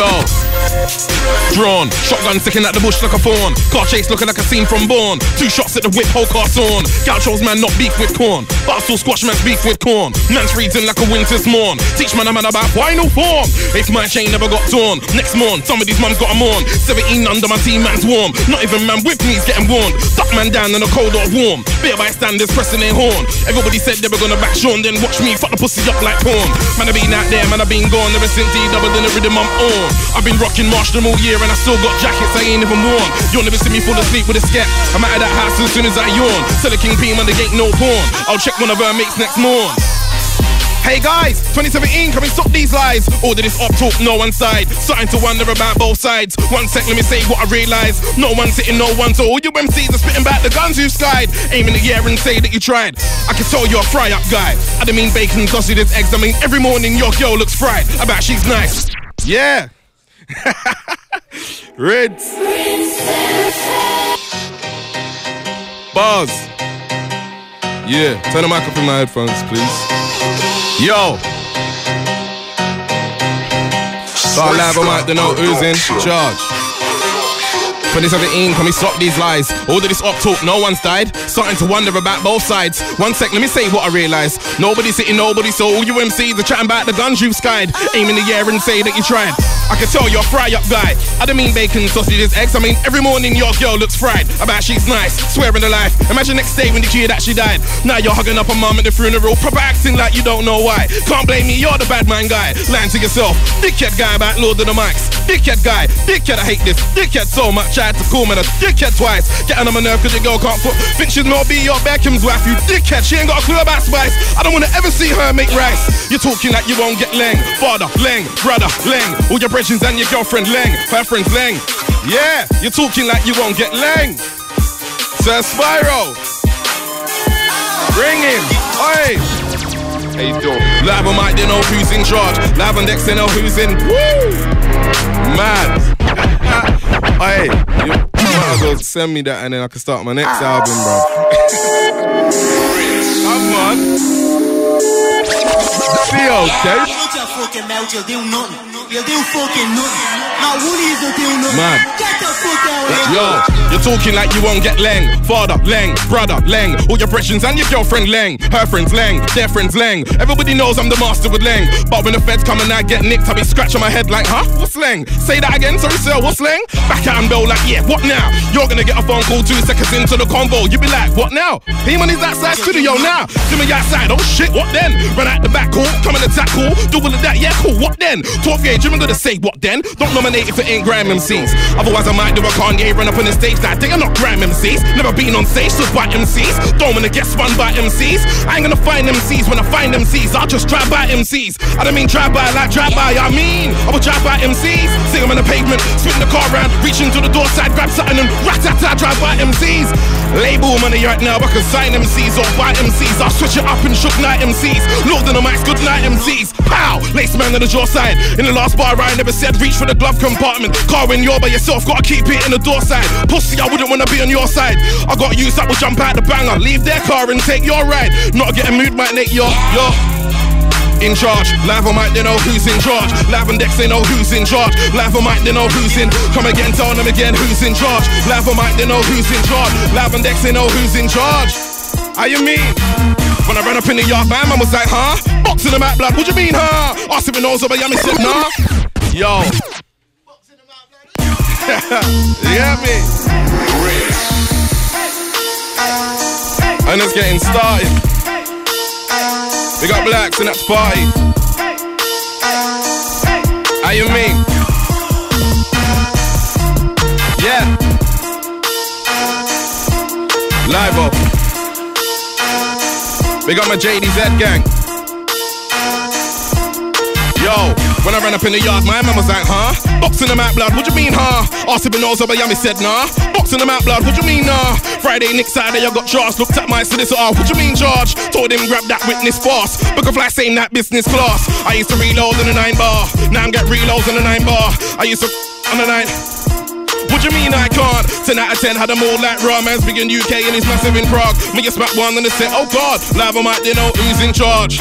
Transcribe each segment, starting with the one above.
Yo. Drawn, shotgun sticking at the bush like a fawn. Car chase looking like a scene from Born. Two shots at the whip, whole car sawn. Gauchos man not beef with corn, I squash man's beef with corn. Man's freezing like a winter's morn. Teach man a man about final form. If my chain never got torn, next morn some of these mums got a mourn. 17 under my team man's warm. Not even man with me's getting worn. Duck man down in the cold or warm. Beer bystanders pressing their horn. Everybody said they were gonna back Sean, then watch me fuck the pussy up like porn. Man I been out there, man I been gone ever since he doubled in the rhythm I'm on. I've been rocking Marshall all year and I still got jackets I ain't even worn. You'll never see me fall asleep with a skep. I'm out of that house as soon as I yawn. Tell the king P when the gate no porn. I'll check one of her mates next morn. Hey guys, 2017, can we stop these lies? Order this up talk, no one side. Starting to wonder about both sides. One sec, let me say what I realise. No one sitting, no one. So all you MCs are spitting back the guns you skied. Aim in the air and say that you tried. I can tell you're a fry up guy. I don't mean bacon, sausages, eggs. I mean every morning your girl looks fried. I bet she's nice. Yeah. Rinse. Bars. Yeah, turn the mic up in my headphones, please. Yo. Start live, I might don't know who's in charge. 2017, can we stop these lies? All of this up talk, no one's died. Starting to wonder about both sides. One sec, let me say what I realise. Nobody's hitting nobody, so all you MCs are chatting about the guns you've skied. Aim in the air and say that you tried. I can tell you're a fry up guy. I don't mean bacon, sausages, eggs. I mean every morning your girl looks fried. About she's nice, swearing the life. Imagine next day when the kid actually died. Now you're hugging up a mum at the funeral, proper acting like you don't know why. Can't blame me, you're the bad man guy. Lying to yourself, dickhead guy about Lord of the Mics. Dickhead guy, dickhead I hate this. Dickhead so much Had to call me a dickhead twice. Getting on my nerve cause your girl can't put. Think she's not be your Beckham's wife, you dickhead. She ain't got a clue about spice. I don't wanna ever see her make rice. You're talking like you won't get leng. Father, leng, brother, leng. All your brethren and your girlfriend leng. Her friends leng. Yeah, you're talking like you won't get leng. Sir Spyro. Bring him. Oi. How you doing? Live on mic, they know who's in charge. Live on decks, they know who's in. Woo! Mad. Hey, you might as well send me that and then I can start my next album, bro. Come on. Be okay. Tinha fucking melt, eu dei um nome. Eu dei um fucking nome. Now Woolies não tem nome. Man. Get the fuck out of here. Yo, you're talking like you won't get leng. Father, leng. Brother, leng. All your brethren and your girlfriend, leng. Her friends, leng. Their friends, leng. Everybody knows I'm the master with leng. But when the feds come and I get nicked, I be scratching my head like, huh? What's leng? Say that again, sorry, sir. What's leng? Back out and bell like, yeah, what now? You're gonna get a phone call two seconds into the convo. You be like, what now? He man is outside studio now. Me outside, oh shit, what then? Run out the back, cool. Come in attack, cool. Do all of that, yeah, cool. What then? 12th gauge, you ain't gonna say what then? Don't nominate if it ain't Grime MCs. Otherwise, I might do a Kanye run up on the stage that day. I'm not Grime MCs. Never been on stage, stood by MCs. Don't wanna get spun by MCs. I ain't gonna find MCs when I find MCs. I'll just drive by MCs. I don't mean drive by like drive by. I mean, I will drive by MCs. See them on the pavement, spin the car around, reach into the door side, grab something and rat tat drive by MCs. Label money right now, I can sign MCs or buy MCs. I'll switch it up and shook night MCs. Lord in the mics, good night MCs. Pow! Lace man on the jaw side. In the last bar, I never said reach for the glove compartment. Car when you're by yourself, gotta keep it in the door side. Pussy, I wouldn't wanna be on your side. I got used that will jump out the banger. Leave their car and take your ride. Not getting mood, might Nate, you're, you're in charge. Live on mic, they know who's in charge. Live on decks, they know who's in charge. Live on mic, they know who's in. Come again, tell them again who's in charge. Live on mic, they know who's in charge. Live on decks, they know who's in charge. How you mean? When I ran up in the yard, man, man was like, huh? Boxing them out, blood. What you mean, huh? Asked if he knows over Yami said, nah. Yo. you me? And it's getting started. We got blacks and that's party. How you mean? Yeah. Live up. We got my JDZ gang. Yo, when I ran up in the yard, my man was like, huh? Boxing them out, blood, what you mean, huh? He knows over Yami said, nah. Boxing them out, blood, what you mean, nah? Friday, Nick Saturday, I got charged. Looked at my solicitor, oh, what you mean, George? Told him, grab that witness fast. Book of fly saying that business class. I used to reload in the nine bar. Now I'm get reloads in the nine bar. I used to on the nine. What you mean I can't? 10 out of 10 had them all like raw man's big in UK and he's massive in Prague. Me just smack one on the set, oh god, live on they know who's in charge.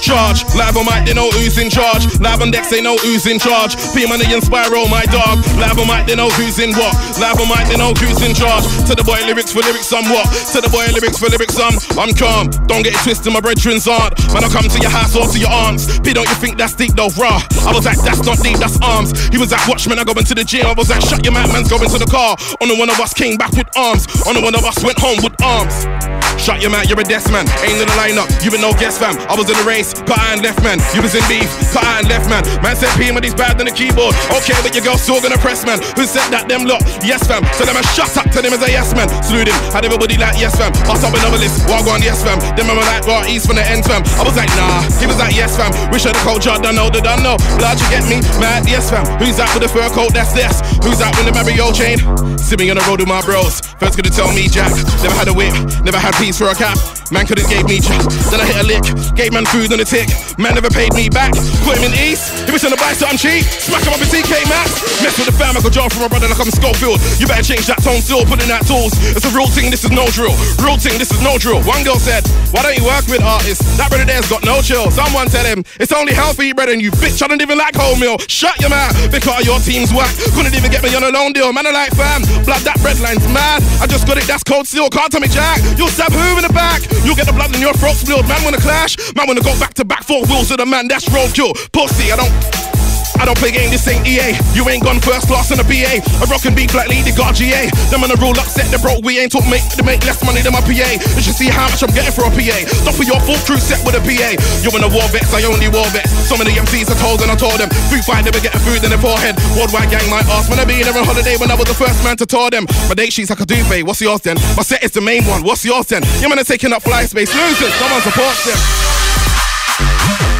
Charge, live on mic, they know who's in charge. Live on decks, they know who's in charge. P Money and Spyro, my dog. Live on mic, they know who's in what. Live on mic, they know who's in charge. To the boy lyrics for lyrics, some what? To the boy lyrics for lyrics, some. I'm calm, don't get it twisted, my brethren's aren't. Man, I come to your house or to your aunts. P, don't you think that's deep though, raw? I was like, that's not deep, that's arms. He was like, watchman, I go into the gym. I was like, shut your mouth, man's going to the car. Only one of us came back with arms. Only one of us went home with arms. Shut your mouth, you're a desk man. Ain't in the lineup, you been no guest fam. I was in the race, cut and left man. You was in beef, cut and left man. Man said P he's bad than the keyboard. Okay, but your girl still gonna press man. Who said that them lot? Yes fam. So them a shut up to them as a yes man. Salute him, had everybody like yes fam. Bust up another list, walk on yes fam. Them man like raw east from the end fam. I was like nah, he was like yes fam. Wish I the culture done know the done know. Blood you get me, mad yes fam. Who's that with the fur coat? That's this. Who's that with the Mario chain? See me on the road with my bros. First gonna tell me Jack. Never had a whip, never had for a cap. Man could've gave me jack. Then I hit a lick, gave man food on a tick. Man never paid me back. Put him in east. If it's on the bike, so I'm cheap, smack him up in TK Maxx. Mess with the fam, I go John from my brother like I'm Schofield. You better change that tone still, put in that tools. It's a real thing, this is no drill. Real thing, this is no drill. One girl said, Why don't you work with artists? That brother there's got no chill. Someone tell him, It's only healthy, brother, and you bitch, I don't even like wholemeal. Shut your mouth, because your team's whack. Couldn't even get me on a loan deal. Man, I like fam. Blood, that red line's mad. I just got it, that's cold steel. Can't tell me jack. You'll stab who in the back? You'll get the blood in your throat spilled. Man wanna clash, man wanna go back to back four wheels of the man. That's roadkill. Pussy, I don't. I don't play game, this ain't EA. You ain't gone first class in a BA. A rock and beat like Lady got GA. Them on the rule upset the broke. We ain't talk make to make less money than my PA. You should see how much I'm getting for a PA. Stop for your full crew set with a PA. You in a war vets, I only war vets. So many MCs I told and I told them. Food fight, never getting food in their forehead. Worldwide gang might ask when I be there on holiday when I was the first man to tour them. My date sheets like a duvet. What's yours then? My set is the main one. What's yours then? Your man are taking up fly space. Losers, someone supports them.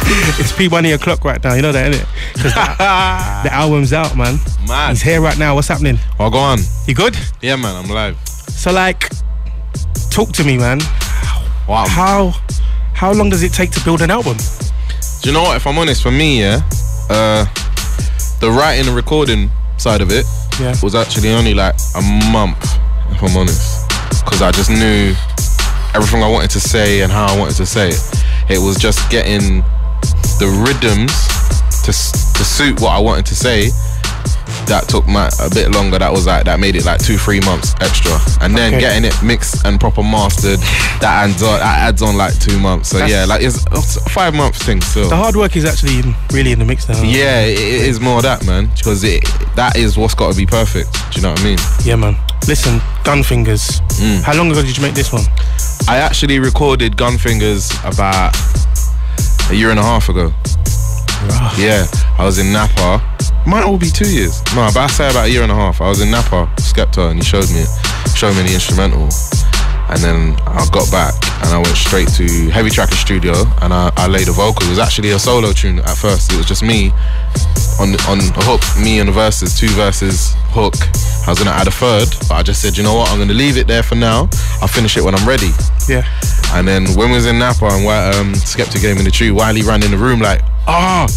It's P Money o'clock right now. You know that, innit? Because the album's out, man. Mad. He's here right now. What's happening? Oh, go on. You good? Yeah, man, I'm live. So, like, talk to me, man. Wow. How how long does it take to build an album? Do you know what? If I'm honest, for me, yeah, uh, the writing and recording side of it Yeah. was actually only like a month, if I'm honest, because I just knew everything I wanted to say and how I wanted to say it. It was just getting the rhythms to to suit what I wanted to say. That took my a bit longer. That was like that made it like two three months extra, and then Okay. getting it mixed and proper mastered. That adds on, that adds on like two months. So That's- yeah, like it's, it's a five months thing still. The hard work is actually in, really in the mix now. Yeah, it, it is more that man, because it that is what's got to be perfect. Do you know what I mean? Yeah, man. Listen, Gunfingers. Mm. How long ago did you make this one? I actually recorded Gunfingers about a year and a half ago. Yeah, I was in Napa. Might all be two years. No, but I say about a year and a half. I was in Napa, Skepta, and he showed me it, showed me the instrumental. And then I got back and I went straight to Heavy Tracker Studio and I, I laid the vocals. It was actually a solo tune at first. It was just me on on the hook, me and the verses, two verses, hook. I was gonna add a third, but I just said, you know what, I'm gonna leave it there for now. I'll finish it when I'm ready. Yeah. And then when we was in Napa and Wi- um, Skepta gave me the tune, Wiley ran in the room like, ah,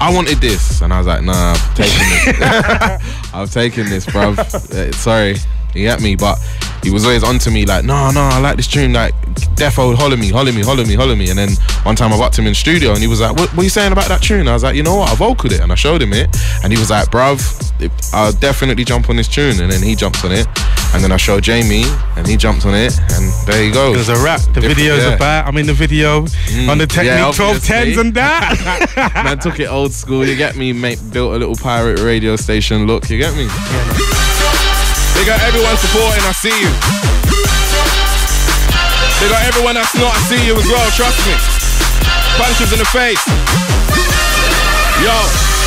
I wanted this. And I was like, nah, I'm taking this. I'm taking this, bruv. Uh, sorry. You get me? But he was always onto me like, no, no, I like this tune. Like, defo, holler me, holler me, holler me, holler me. And then one time I walked him in the studio and he was like, what, what are you saying about that tune? I was like, you know what? I vocaled it. And I showed him it. And he was like, bruv, I'll definitely jump on this tune. And then he jumped on it. And then I showed Jamie and he jumped on it. And there you go. It was a rap. The Different, video's yeah. about. I'm in the video mm, on the Technics yeah, 12 tens and that. Man took it old school. You get me, mate. Built a little pirate radio station look. You get me? They got everyone supporting, I see you. They got everyone that's not, I see you as well, trust me. Punches in the face. Yo.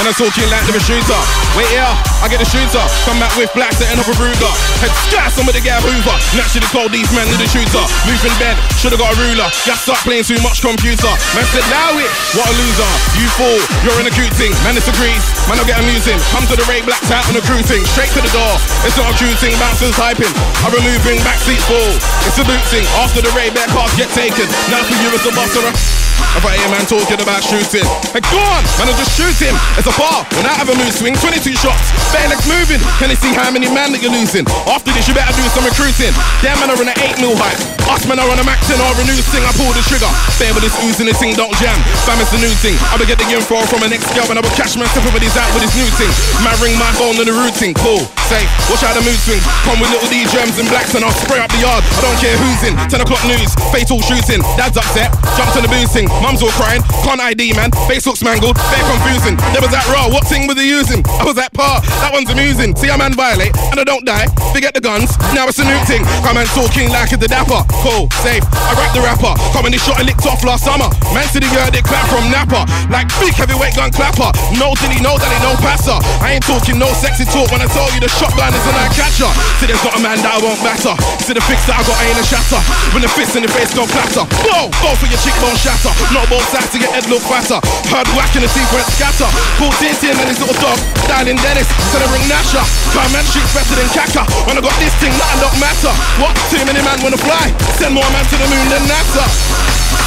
Man, I'm talking like the shooter. Wait here, I get the shooter. Come back with black, setting up a Ruger. Head sky, somebody get a Hoover. Naturally call these men to the shooter. Move in bed, should've got a ruler. Gas up playing too much computer. Man said, allow it. What a loser. You fool, you're in a cute thing. Man, it's a grease. Man, I get amusing. Come to the Ray Black out on a cruise thing. Straight to the door. It's not a cruise thing, bouncers hyping. I'm removing backseat full. It's a boot thing. After the Ray Black cars get taken. Now for you as a a if I hear man talking about shooting, hey, go on, man, I'll just shoot him. It's a bar. When I have a mood swing, 22 shots. Bare legs moving. Can you see how many man that you're losing? After this, you better do some recruiting. Damn man are in an 8 mil hype. Us man are on a max and or a new thing. I pull the trigger. Bare with this oozing, this thing don't jam. Fam, it's the new thing. I be get the info from an ex girl and I will catch myself when he's out with his new thing. Man, ring my phone on the routine. Cool. Say, watch out the mood swing. Come with little D germs and blacks and I'll spray up the yard. I don't care who's in. 10 o'clock news. Fatal shooting. Dad's upset. Jumped on the boosting. Mum's all crying. Can't ID, man. Face looks mangled. Fair confusing. There was that raw. What thing was he using? I was that part. That one's amusing. See a man violate and I don't die. Forget the guns. Now it's a new thing. Come and talking like it's the dapper. Cool. Safe. I rap the rapper. Come and he shot and licked off last summer. Man to the yard, it clap from Napa. Like big heavyweight gun clapper. No dilly, no daddy, no passer. I ain't talking no sexy talk when I tell you the shotgun is a night catcher. See, there's not a man that I won't batter. See, the fix that I got ain't a shatter. When the fist in the face go clatter. Whoa, go for your cheekbone shatter. Not both sides to your head look fatter. Heard whack in the it scatter. Pull Tintin and his little dog. Dialing Dennis ring Nasher. Man, shit's better than Kaka. When I got this thing, nothing don't matter. What? Too many man wanna fly. Send more man to the moon than NASA.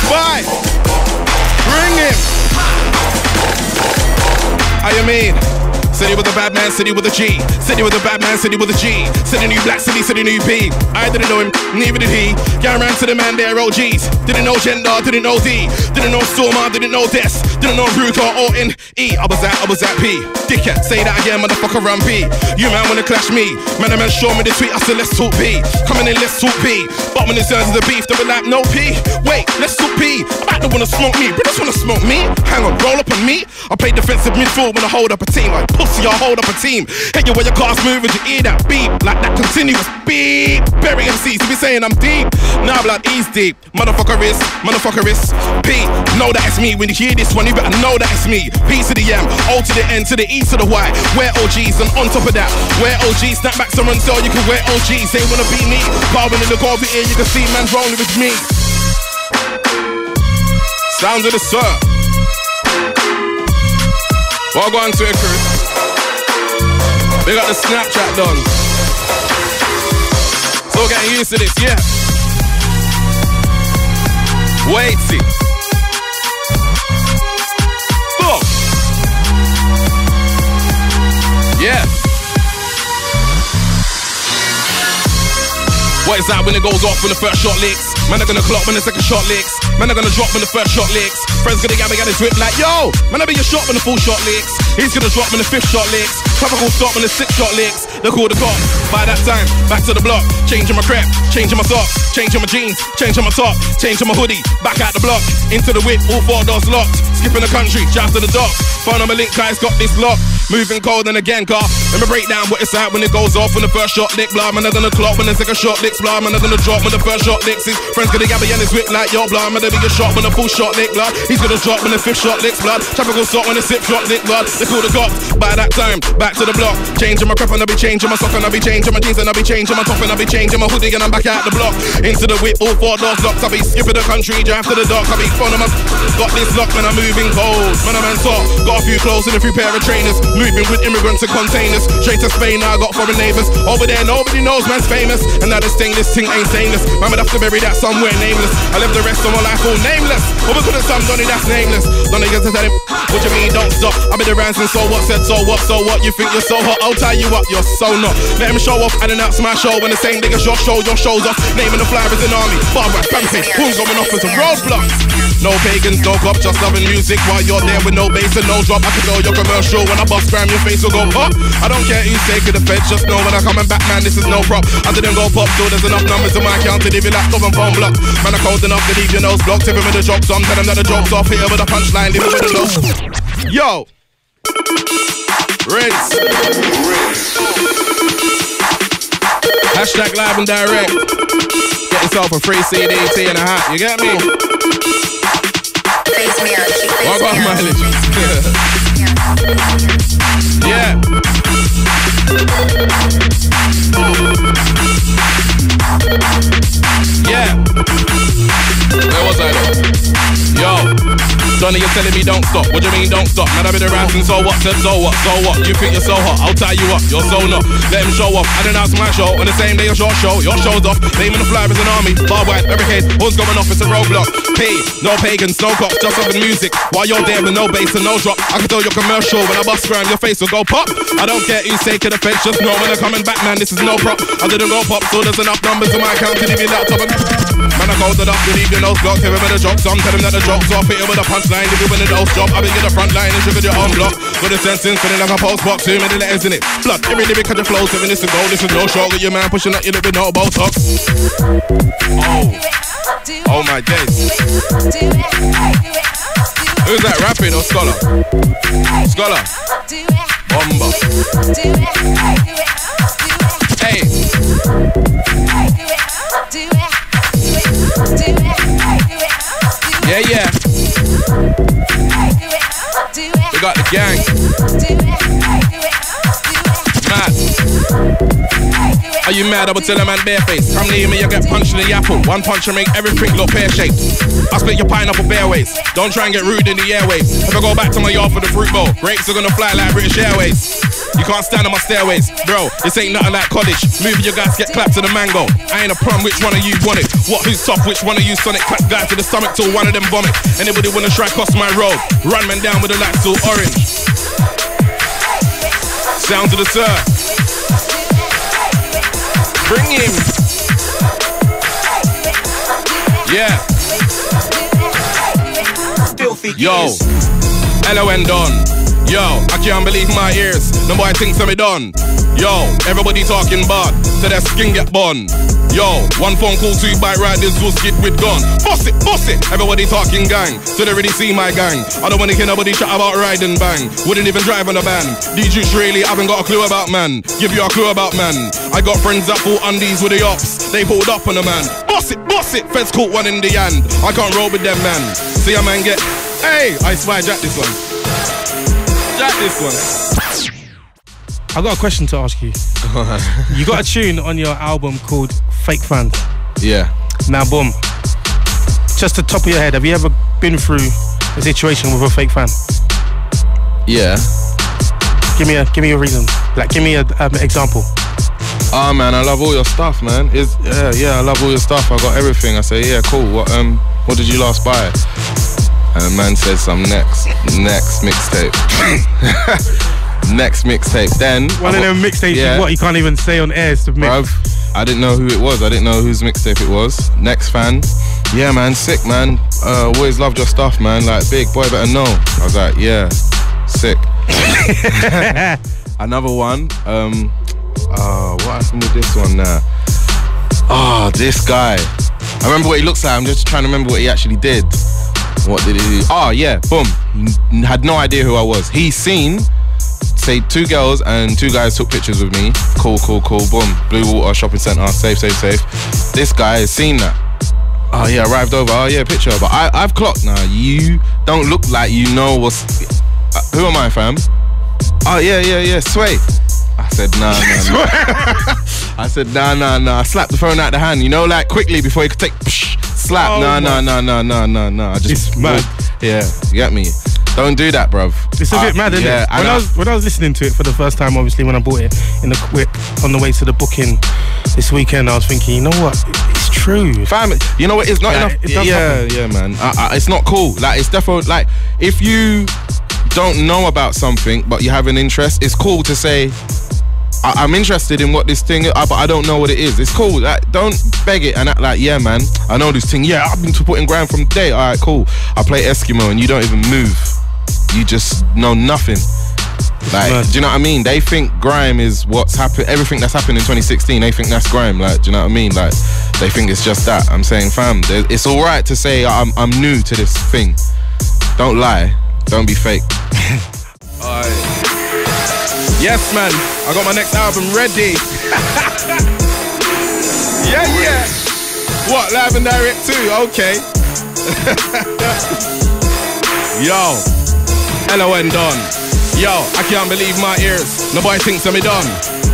Bye. Bring him. You mean? City with a bad man, city with a G. City with a bad man, city with a G. City new black, city, city new P. I didn't know him, neither did he. Going ran to the man, they're OGs. Didn't know gender, didn't know D. Didn't know Stormer, didn't know this. Didn't know Ruger or in E. I was at, I was at P. Dickhead, say that again, motherfucker, run B. You man wanna clash me. Man, a man show me the tweet, I said let's talk B. Coming in, let's talk B. But when it turns to the beef, they be like, no P. Wait, let's talk B. About to wanna smoke me, just wanna smoke me. Hang on, roll up on me. I play defensive midfield when I hold up a team. Like pussy, I hold up a team. Hit you where your car's moving, you hear that beep. Like that continuous beep. Bury MCs, you be saying I'm deep. Nah, blood, he's deep. Motherfucker is, motherfucker is. P, know that it's me. When you hear this one, you better know that it's me. P to the M, O to the N, to the E to the Y. We're OGs, and on top of that, we're OGs. Snapbacks and so you can wear OGs. They wanna be me. Carving in the over here, you can see man's rolling with me. Sounds of the sir. Well, go on to it, crew. They got the Snapchat done. So getting used to this, yeah. Wait, see. Boom. Yeah. What is that when it goes off when the first shot licks? Man are gonna clock when the second shot licks. Man are gonna drop when the first shot licks. Friends gonna get me at his whip like, yo, man, I be your shot when the full shot licks. He's gonna drop when the fifth shot licks. Tropical stop when the sixth shot licks. They call the cops. By that time, back to the block. Changing my crap, changing my socks, changing my jeans, changing my top, changing my hoodie. Back out the block, into the whip, all four doors locked. Skipping the country, drive to the docks. Phone on my link, guys, got this lock. Moving cold and again, car. Let me break down what it's like when it goes off. When the first shot lick, blah, man, I'm gonna clock. When the second shot licks, blah, man, I'm gonna drop. When the first shot licks, his friends gonna me and his whip like, yo, blah, man, gonna get shot. When the full shot lick, blood, he's gonna drop. When the fifth shot licks, blood, tropical salt when the sixth shot lick, blood. They call the cops. By that time, back to the block. Changing my crap and I'll be changing my sock and I'll be changing my jeans and I'll be changing my top and I'll be changing my hoodie and I'm back out the block. Into the whip, all four doors locked. I'll be skipping the country, drive to the dock. I'll be phone my got this lock when I'm moving cold. Man, I'm on top. Got a few clothes and a few pair of trainers. Moving with immigrants and containers. Straight to Spain, I got foreign neighbors. Over there, nobody knows man's famous. And now this thing, this thing ain't stainless. Man, would have to bury that somewhere nameless. I live the rest of my life all nameless. Over to the some Donny that's nameless. Donny gets to tell him, what you mean, don't stop. I've been around since so what, said so what, so what. You think you're so hot, I'll tie you up, you're so not. Let him show off and announce my show. When the same niggas your show, your show's off. Naming the flyers in army. Barbara, Pampin, who's going off with some roadblocks? No pagans, no cop, just loving music while you're there with no bass and no drop. I can know your commercial when I bust gram, your face will go pop. I don't care who's taking the feds, just know when I come and back, man, this is no prop. I didn't go pop, so there's enough numbers in my account to leave your laptop and phone block. Man, I'm cold enough to leave your nose blocked. Tip him with the jokes on, tell him that the joke's off. Hit him with a punchline, leave him with a low. Yo! Rinse. Hashtag live and direct. Get yourself a free CD, and a hat. You get me? What about mileage? yeah. Yeah. Johnny, you're telling me don't stop. What do you mean don't stop? Man, I've been around since so what? Said so what? So what? You think you're so hot? I'll tie you up. You're so not. Let him show off. I announce my show on the same day as your show. Your show's off. Naming the flyers an army. Bar white, barricade. Who's going off? It's a roadblock. Hey, no pagans, no cops, just the music. While you're there with no bass and no drop. I can tell you're commercial when I bust around your face will go pop. I don't care who's taking offense, just know when I'm coming back, man. This is no prop. I didn't go pop, so there's enough numbers in my account to leave you laptop. Man, I it up, good evening, those blocks. Give him the jokes on, tell him that the jokes off. Hit him with a punchline, if you win the dose job. I been in the front line and sugar your own block. With a sentence, feeling like a post box, two minute letters in it. Blood, every lyric had the flow, seven minutes to go. This is no show, get your man pushing up your lip with no Botox. Oh, oh my days. Who's that rapping or scholar? Scholar, bomba. Hey, yeah, yeah. We got the gang. Mad. Are you mad? I would tell a man bareface. Come near me, you get punched in the apple. One punch and make everything look pear shaped. I split your pineapple bare ways. Don't try and get rude in the airways. If I go back to my yard for the fruit bowl, grapes are gonna fly like British Airways. You can't stand on my stairways, bro. This ain't nothing like college. Moving your guys get clapped to the mango. I ain't a plum, which one of you want it? What who's tough? Which one of you sonic? Clap guys to the stomach till one of them vomit. Anybody wanna try cross my road? Run man down with the lights all orange. Sound to the sir. Bring him. Yeah. Filthy Yo, gears. LON done. Yo, I can't believe my ears. Nobody thinks I'm done. Yo, everybody talking bad, so their skin get bun. Yo, one phone call, two bike riders will skid with gun. Boss it, boss it. Everybody talking gang, so they really see my gang. I don't wanna hear nobody chat about riding bang. Wouldn't even drive on a van. DJs really haven't got a clue about man. Give you a clue about man. I got friends that pull undies with the ops. They pulled up on a man. Boss it, boss it. Feds caught one in the hand. I can't roll with them man. See a man get. Hey, I spy jack this one. Jack this one. I got a question to ask you. You got a tune on your album called Fake Fans. Yeah. Now, boom. Just the top of your head, have you ever been through a situation with a fake fan? Yeah. Give me a give me a reason. Like, give me an um, example. Ah man, I love all your stuff, man. Is yeah, yeah, I love all your stuff. I got everything. I say, yeah, cool. What um, what did you last buy? And the man says I'm next, next mixtape. next mixtape. Then One of them mixtapes. Yeah. What you can't even say on air to mix. Bruv, I didn't know who it was. I didn't know whose mixtape it was. Next fan. Yeah, man, sick, man. Uh, always loved your stuff, man. Like, big boy, better know. I was like, yeah, sick. Another one. Um, uh, what happened with this one now? Oh, this guy. I remember what he looks like. I'm just trying to remember what he actually did. What did he do? Oh, yeah, boom. N- Had no idea who I was. He seen say two girls and two guys took pictures with me. Cool, cool, cool. Boom. Bluewater Shopping Centre. Safe, safe, safe. This guy has seen that. Oh yeah, arrived over. Oh yeah, picture. But I, I've clocked now. You don't look like you know what's. Uh, who am I, fam? Oh yeah, yeah, yeah. Sway. I said nah, nah, nah. I said nah, nah, nah. I slapped the phone out the hand. You know, like quickly before you could take. Psh, slap. Oh no, no, no, no, no, nah, nah, nah. I just. It's mad. Yeah, you get me. Don't do that, bruv. It's a Uh, bit mad, isn't yeah, it? When I, I- was when I was listening to it for the first time, obviously when I bought it in the on the way to the booking this weekend, I was thinking, you know what? It's true. Fam, you know what? It's not Yeah, enough. it yeah, happen. yeah, man. Uh, uh, it's not cool. Like, it's definitely like if you don't know about something but you have an interest, it's cool to say. I- I'm interested in what this thing is, uh, but I don't know what it is. It's cool. Like, don't beg it and act like, yeah, man, I know this thing. Yeah, I've been supporting grime from day. All right, cool. I play Eskimo and you don't even move. You just know nothing. Like, mad. do you know what I mean? They think grime is what's happened. Everything that's happened in 2016, they think that's grime. Like, do you know what I mean? Like, they think it's just that. I'm saying, fam, it's all right to say I'm I'm new to this thing. Don't lie. Don't be fake. Yes, man. I got my next album ready. yeah, yeah. What? Live and direct too? Okay. Yo. LON done. Yo, I can't believe my ears. Nobody thinks I'm done.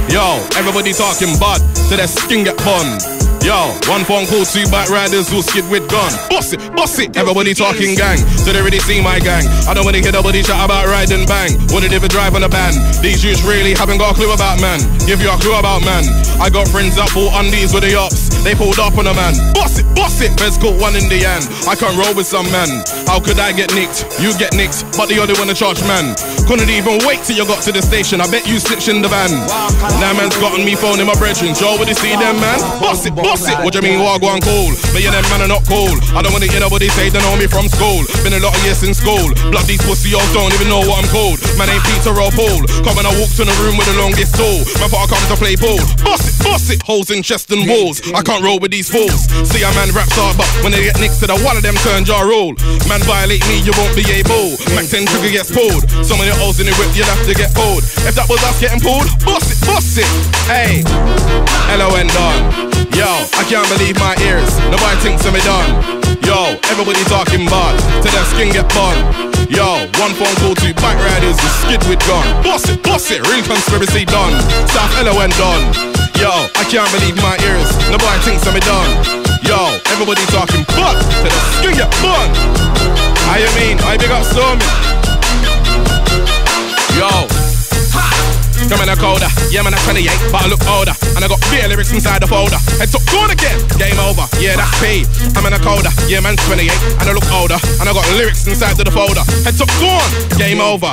Yo, everybody talking bad, so their skin get bun. Yo, one phone call, two back riders who skid with gun. Boss it, boss it. Everybody talking gang, so they really see my gang. I don't wanna hear nobody chat about riding bang. Wanna live a drive on a band. These youths really haven't got a clue about man. Give you a clue about man. I got friends that bought undies with the ops. They pulled up on a man. Boss it, boss it. Best got one in the end. I can't roll with some man. How could I get nicked? You get nicked, but the other one to charge man. Couldn't even wait till you got to the station. I bet you snitched in the van. Now man's gotten me phone in my brethren. Joe, would you see them man? Boss it, boss it. What do you mean, on cool? Me and them man are not cool. I don't wanna hear nobody say they know me from school. Been a lot of years since school. Blood these pussy all don't even know what I'm called. Man ain't Peter or Paul. Come and I walked in the room with the longest tool. My father comes to play ball. Boss it, boss it. Holes in chest and walls. I can't roll with these fools. See a man raps hard, but when they get next to the one of them turn jar roll. Man violate me, you won't be able. Mac 10 trigger gets pulled. Some of the holes in the whip, you'll have to get pulled. If that was us getting pulled, boss it, boss it. Hey, L-O-N done. Yo, I can't believe my ears. Nobody thinks me done. Yo, everybody talking bad. Till their skin get burned. Yo, one phone call to bike riders who skid with gun. Boss it, boss it, real conspiracy done. South LON done. Yo, I can't believe my ears. Nobody thinks me done. Yo, everybody talking butt to the skin get burned. How you mean? I big up Stormy. Yo. Come in a colder, yeah man, I'm 28, but I look older. And I got beer lyrics inside the folder. Head up, gone again, game over, yeah, that's P. I'm in a colder, yeah man's 28, and I look older. And I got lyrics inside of the folder. Head up, gone, game over.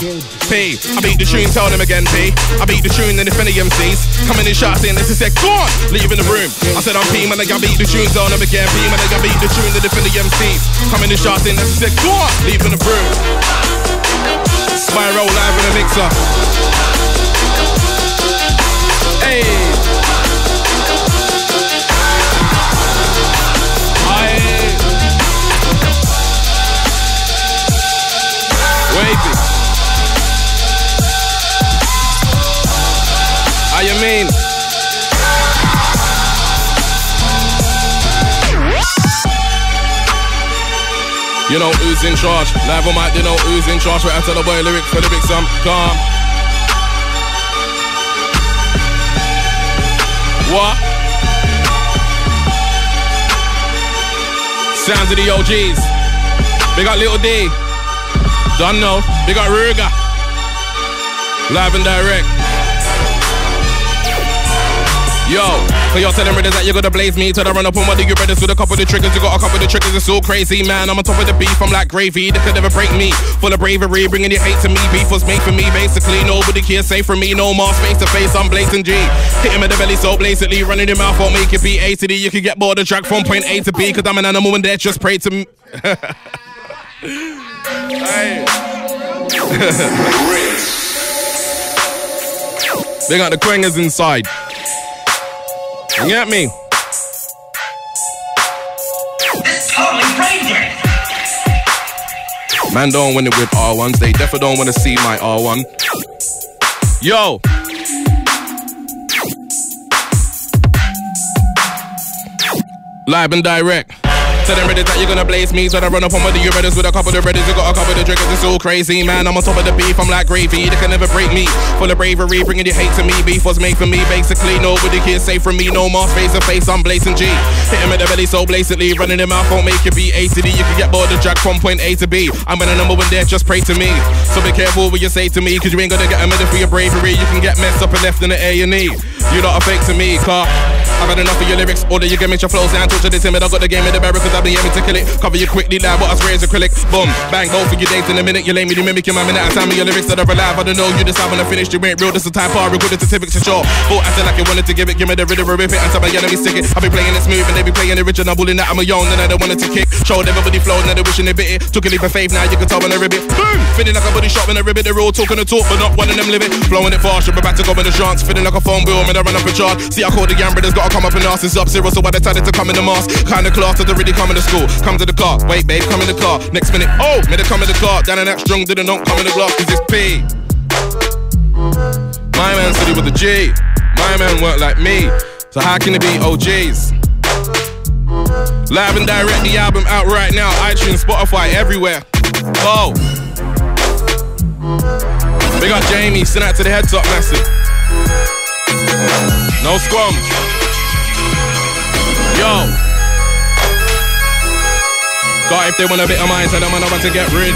P, I beat the tune, tell them again, P. I beat the tune, and if any MCs coming in shots in, this is said, go on, leave in the room. I said, I'm P, man, I got beat the tunes, tell them again, P, man, I got beat the tune, and if any MCs coming in shots in, this is said, go on, leave in the room. Spyro live in the mixer. Hey. How you mean? You know who's in charge. Live on mic, you know who's in charge. Right tell the boy lyrics for big sum. Calm. What? Sounds of the OGs. Big up Little D. Don't know. Big up Ruger. Live and direct. Yo, y'all telling brothers that you're gonna blaze me till I run up on one of your brothers with a couple of the triggers. You got a couple of the triggers, it's all crazy, man. I'm on top of the beef, I'm like gravy, they could never break me. Full of bravery, bringing your hate to me. Beef was made for me, basically. Nobody can say for me, no more face to face, I'm blazing G. Hit him in the belly so blatantly, running your mouth won't make it be A to D. You can get bored of track from point A to B, cause I'm an animal and they just pray to me. they got the quangers inside. You get me? This is Colin Ranger! Man don't win it with R1s. They definitely don't want to see my R1. Yo. Live and direct. Tell them brothers that you're gonna blaze me. So I run up on of your brothers with a couple of brothers. You got a couple of drinkers, it's all crazy, man. I'm on top of the beef, I'm like gravy. They can never break me. Full of bravery, bringing your hate to me. Beef was made for me, basically. Nobody can say from me, no more face to face. I'm blazing G. Hit him at the belly so blatantly. Running him out won't make you be A to D. You can get bored of drag from point A to B. I'm in a number one there, just pray to me. So be careful what you say to me, cause you ain't gonna get a medal for your bravery. You can get messed up and left in the A and E. You not a fake to me, car. I've had enough of your lyrics, all that you get make your flows down, touch of the timid. I got the game in the barrel cause I've been aiming to kill it. Cover you quickly, like what I spray as acrylic. Boom, bang, go for your dates in a minute. You lame me, you mimic man minute a time. Your lyrics that are alive, I don't know. You decide when I finish, you ain't real. This is the type of recorded certificates to sure. I acting like you wanted to give it, give me the rhythm, rip it, and tell my enemy stick it. I be playing it smooth and they be playing the original, bullying that I'm a young, and I don't want it to kick. Showed everybody flow, and they wishing they bit it. Took a leap of faith, now you can tell when I rib it. Boom, feeling like a body shot when I rib it. They're all talking the talk, but not one of them live it. Blowing it fast, you're about to go in the trance. Feeling like a phone bill, I run up a chart. See, I call the young brothers, gotta come up and ask, it's up zero, so I decided to come in the mask. Kinda class, doesn't really come in the school. Come to the car, wait, babe, come in the car. Next minute, oh, made it come in the car. Down and that strong, didn't not come in the glass, cause it's P. My man said he was a G. My man worked like me. So how can it be OGs? Live and direct, the album out right now. iTunes, Spotify, everywhere. Oh. Big up Jamie, send out to the head top massive. No scrums. Yo. God, if they want a bit of mine, tell them I'm about to get rid.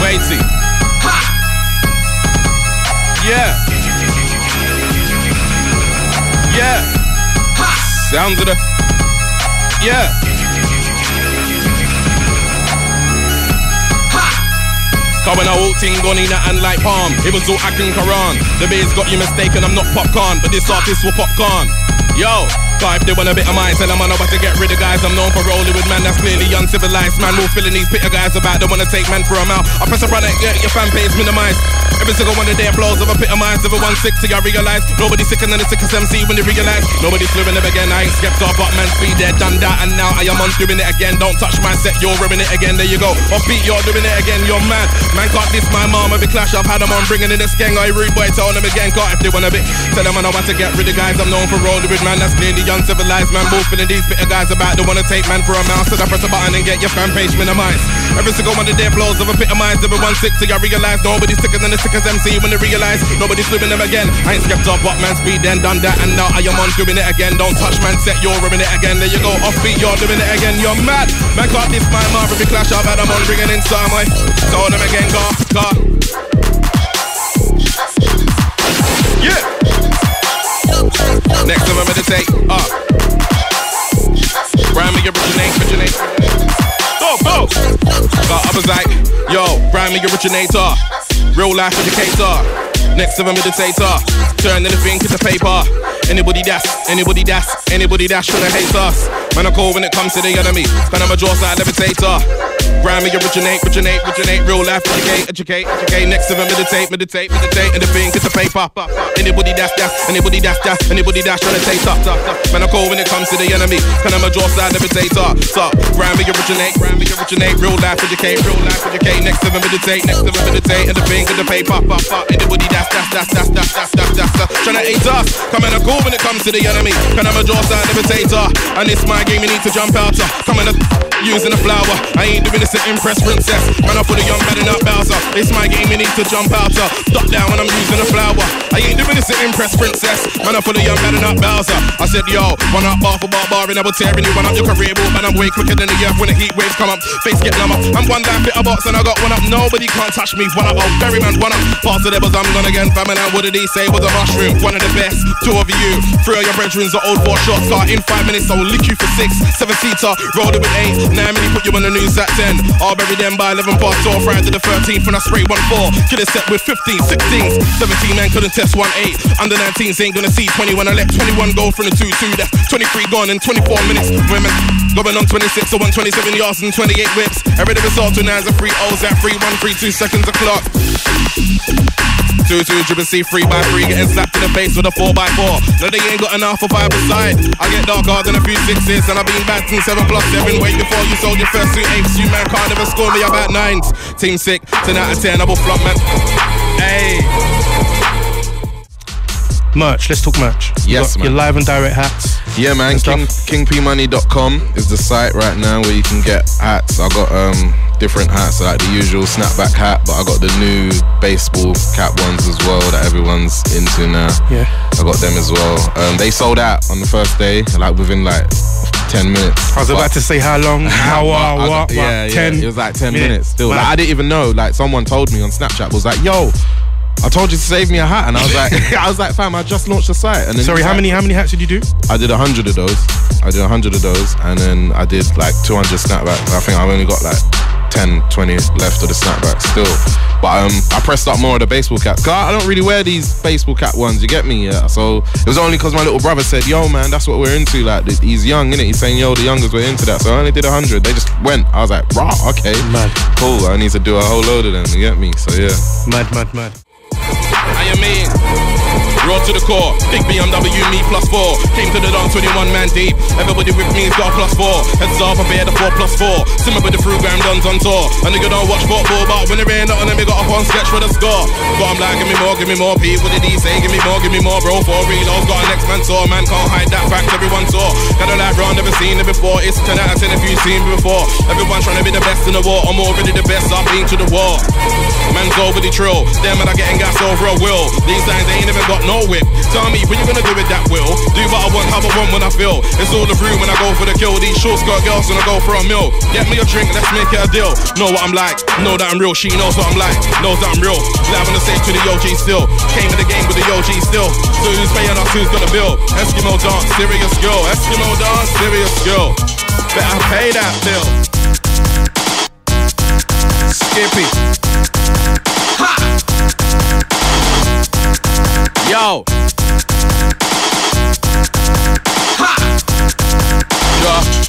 Wait, see. Yeah. Yeah. Sounds of the. Yeah. Cause when I walked in, gone in and like palm. It was all acting Quran. The bass got you mistaken, I'm not popcorn, but this artist will popcorn. Yo, cause if they want a bit of mine, tell them I'm about to get rid of guys. I'm known for rolling with man that's clearly uncivilized. Man, more filling these bitter guys about, don't wanna take man for a mouth. I press a run get your fan page minimized. Every single one of their of minds of a 160, I realize. Nobody's sicker than the sickest MC when they realize. Nobody's fluent them again, I ain't skipped off, but man speed there, done that And now I am on doing it again. Don't touch my set, you're ruining it again, there you go. Off beat, you're doing it again, you're mad. Man can't diss my mom, every clash I've had them on Bringing in this gang, I rude boy, tell them again Can't if they want a bit, tell them I how to get rid of guys I'm known for rolling with man, that's clearly uncivilized. Man, both feeling these bitter guys about Don't wanna take man for a mouse So I press a button and get your fan page minimized. Every single one of their pit of minds Every 160, I realize. Nobody's sicker than the sickest MC when they realize Nobody's flipping them again. I ain't skipped off, but man speed then done that And now I am on doing it again. Don't touch man set, you're ruining it again. There you go, off beat, you're doing it again. You're mad, man can't diss my mom Every clash I've had, I'm on bringing in some way Told them again, go, go. Yeah. Next time I meditate, uh. Brand me originate, originate. Go, go. I was like, yo, brand me originator Real life educator. Next to a meditator. Turn anything into paper Anybody that's, anybody that's, anybody that's tryna hate us Man, I call when it comes to the enemy Kind of a jaw side levitator Brand me originate, originate, originate Real life educate, educate, educate Next to a meditate, meditate, meditate Anything into paper Anybody that's, that's, anybody that's, that's Anybody that's tryna take up Man, I call when it comes to the enemy Kind of a jaw side levitator So, me originate, me originate Real life educate, real life educate Next to a meditate, next to a meditate Anything into paper Anybody that's, that's, that's, that's, that's, that's, that's, that's, that's Tryna hate us Come and I call when it comes to the enemy. Kind of a jaw side levitator And it's my game, you need to jump out. Of. Come and uh, using a flower. I ain't doing this to impress princess. Man, I put a young man in that Bowser. It's my game, you need to jump out. Uh, of. Duck down when I'm using a flower. I ain't doing this to impress princess. Man, I put a young man in that Bowser. I said, yo, one up bar for bar bar And I will tearing you one up. Your career ball Man, I'm way quicker than the earth when the heat waves come up. Face get numb. Up I'm one down, bit of box and I got one up. Nobody can't touch me, one up, oh, very man, one up. Parts of the buzz, I'm gonna get famine And what did he say? Was a mushroom? One of the best, two of you Three of your brethrens are old four shots Car in five minutes, I'll lick you for six. Seven seater, rolled it with eight. Nine minutes, put you on the news at ten. I'll bury them by 11 past 12 Friday the 13th when I spray one four. Kill a set with 15, 16 17 man couldn't test one eight. Under 19s ain't gonna see 20 when I let 21 go from the 2-2 That's 23 gone in 24 minutes. Women going on 26 or 127 yards and 28 whips. Every result to now is a free O's at 3 1 3 2 seconds o'clock Two two dribble C three by three, getting slapped in the face with a four by four. No, they ain't got enough for five beside. I get dark hard than a few sixes, and I've been back since seven plus seven. Way before you sold your first two two eights, you man can't never score me about nines. Team sick, ten out of ten, will flop man. Hey. Merch, let's talk merch. You Yes. Your live and direct hats. Yeah, man. King. KingPmoney.com is the site right now where you can get hats. I got um different hats, like the usual snapback hat, but I got the new baseball cap ones as well that everyone's into now. Yeah. I got them as well. Um, they sold out on the first day, like within like ten minutes. I was about to say how long, how, But what, got- what, yeah, yeah, 10 It was like ten minutes. minutes. Still, like, I didn't even know. Like someone told me on Snapchat was like, "Yo, I told you to save me a hat," and I was like, "I was like, fam, I just launched the site." And then Sorry, how like- many how many hats did you do? I did a hundred of those. I did a hundred of those, and then I did like 200 snapbacks. I think I've only got like 10, 20 left of the snapbacks still. But um, I pressed up more of the baseball cap. Cause I don't really wear these baseball cap ones. You get me? Yeah. So it was only because my little brother said, "Yo, man, that's what we're into." Like he's young, innit? He's saying, "Yo, the youngers were into that." So I only did a hundred. They just went. I was like, "Rah, okay, Mad. cool." I need to do a whole load of them. You get me? So yeah. Mad, mad, mad. I am in. Raw to the core, big BMW, me plus four. Came to the dawn, 21 man deep. Everybody with me's got a plus four. Heads off, I bear the four plus four. Simmer with the fruit gram dons on tour. A nigga don't watch football, but when it ain't nothing, then we got a fun sketch for the score. But I'm like, give me more, give me more. P, what did he say? Give me more, give me more, bro. Four reloads, got a next man saw. Man can't hide that fact, everyone saw. Got a like round, never seen it before. It's 10 out of 10 if you've seen me before. Everyone trying to be the best in the war. I'm already the best, I've been to the war. Man's over the trill. Them and I getting gas over a will. These they ain't even got no whip. Tell me, what you gonna do with that will? Do what I want, how I want when I feel. It's all the room when I go for the kill. These short skirt girls when I go for a meal. Get me a drink, let's make it a deal. Know what I'm like, know that I'm real. She knows what I'm like, knows that I'm real. Live on the stage to the OG still. Came in the game with the OG still. So who's paying us? Who's gonna bill? Eskimo dance, serious girl. Eskimo dance, serious girl. Better pay that bill. Skippy. Yo. Ha!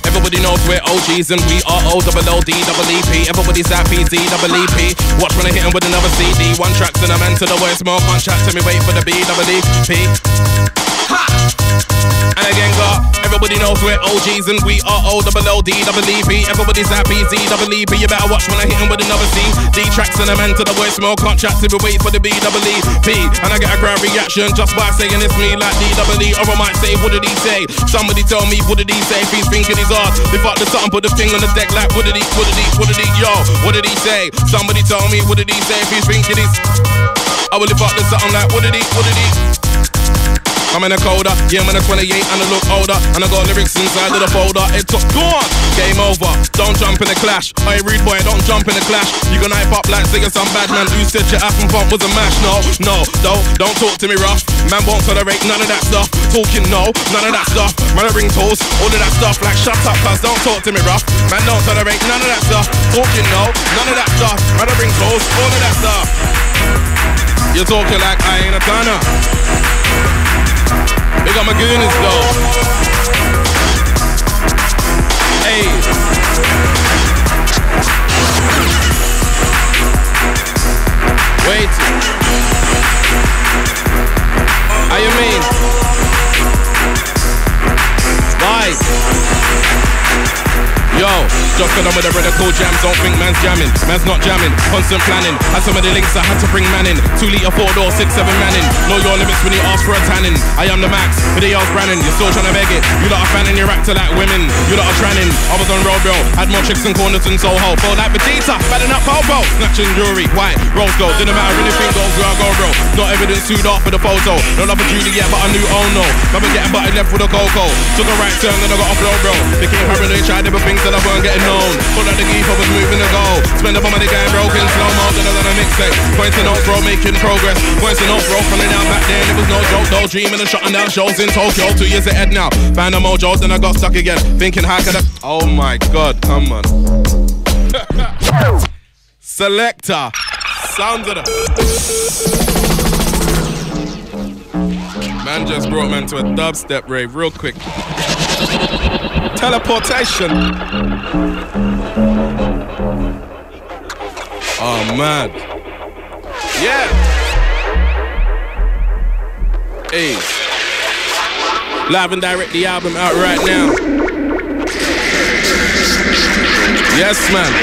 Everybody knows we're OGs and we are O double O D double E P. Everybody's at PZ double E P. Watch when I hit him with another CD. One track to the man to the worst more contract to me. Wait for the B double E P. And again, got everybody knows we're OGs and we are O double double E P. Everybody's at PZ double E P. You better watch when I hit him with another C. D tracks and the man to the worst more contracts to me. Wait for the B double E P. And I get a grand reaction just by saying it's me like D double E. Or I might say, what did he say? Somebody tell me, what did he say? If he's thinking he's hard. If I the something, put the thing on the deck like, what did he, what did he, what did he, yo, what did he say? Somebody tell me, what did he say? If he's thinking he's. Oh, I will if I the something like, what did he, what did he? I'm in a colder, yeah, I'm in a 28 and I look older. And I got lyrics inside of the folder. It took gone, game over. Don't jump in the clash. Hey, rude boy, don't jump in the clash. You gonna hype up like singing some bad man who said your Afro funk was a mash. No, no, don't, don't talk to me rough. Man won't tolerate none of that stuff. Talking no, none of that stuff. Man, I ring toes, all of that stuff. Like shut up, cuz don't talk to me rough. Man, don't tolerate none of that stuff. Talking no, none of that stuff. Man, I ring toes, all of that stuff. You're talking like I ain't a gunner. Up my goonies though. Hey. Wait. How you mean? Why? Yo, just got on with the radical jams, don't think man's jamming. Man's not jamming, constant planning. Had some of the links I had to bring man in. Two litre, four door, six, seven man in. Know your limits when you ask for a tanning. I am the max, but they yells branding. You're still trying to beg it. You lot are fanning, you're acting like women. You lot are tranning. I was on road, bro. Had more chicks and corners than Soho. Felt like Vegeta, batting up Popo. Snatching jewelry, white, rose gold. Didn't matter anything goes where I go, bro. Not evidence sued off for the photo. No love for Juliet, but I knew, oh no. I've been getting butted left with a cocoa. Took a right turn, then I got a flow, bro. Became paranoid, tried different things that I weren't getting known. Pull out the geek, I was moving the goal. Spend up on money getting broken, slow mo, then I done a mixtape. Pointing out, bro, making progress. Pointing out, bro, coming out back then. It was no joke, no dreaming and shutting down shows in Tokyo. Two years ahead now. Found a mojo, then I got stuck again. Thinking, how could I? Oh my god, come on. Selector. Sounds of the. Man just brought man to a dubstep rave real quick. Teleportation. Oh man. Yeah. Hey. Live and direct the album out right now. Yes, man.